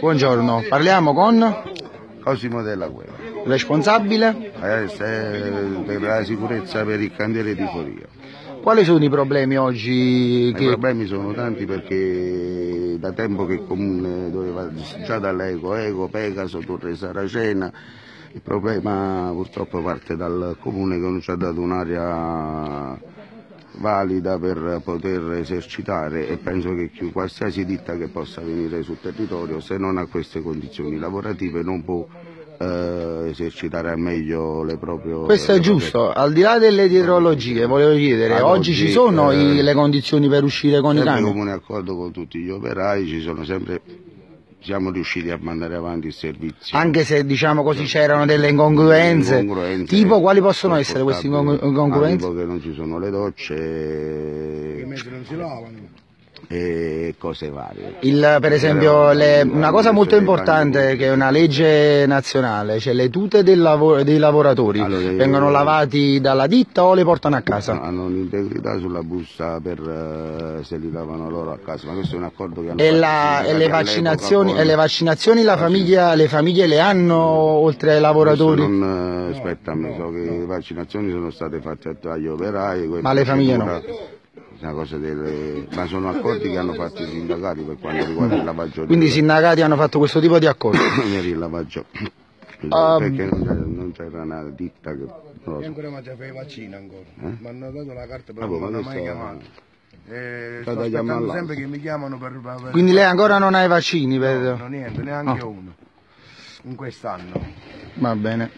Buongiorno, parliamo con Cosimo della Guerra. responsabile. Eh, per la sicurezza per il cantiere di Foria. Quali sono i problemi oggi? I Che... problemi sono tanti perché da tempo che il comune doveva, già dall'Eco, Eco, Pegaso, Torre Saracena, il problema purtroppo parte dal comune che non ci ha dato un'area valida per poter esercitare e penso che qualsiasi ditta che possa venire sul territorio se non ha queste condizioni lavorative non può eh, esercitare al meglio le proprie Questo è proprie- giusto, al di là delle dietrologie, volevo chiedere, Ad oggi ci sono eh, i- le condizioni per uscire con i sempre camion? comune accordo con tutti gli operai, ci sono sempre, siamo riusciti a mandare avanti il servizio. Anche se diciamo così c'erano delle incongruenze, Incongruenze tipo quali possono essere queste incongruenze? Ah, tipo che non ci sono le docce non si lavano. e cose varie. Il- per esempio, le- una cosa molto importante che è una legge nazionale, cioè le tute del lavo- dei lavoratori Allora, io- vengono lavati dalla ditta o le portano a casa? Hanno un'integrità sulla busta per eh, se li lavano loro a casa, ma questo è un accordo che hanno E, la- e le vaccinazioni, e le vaccinazioni la famiglia- le famiglie le hanno oltre ai lavoratori? Questo Non, eh, aspetta, so che le vaccinazioni sono state fatte agli operai. Ma le famiglie no? Una cosa delle... Ma sono accordi che hanno fatto i sindacati per quanto riguarda il lavaggio Quindi i sindacati hanno fatto questo tipo di accordo. per il lavaggio. Ah, perché non c'era, non c'era una ditta che non lo Io so. ancora mi fai vaccino ancora. Eh? Mi hanno dato la carta però Ah, non hanno mai questo- chiamato. Eh, sto aspettando sempre che mi chiamano per... per- Quindi lei ancora non ha i vaccini? No, Per... no, niente, neanche Ah. uno. In quest'anno. Va bene.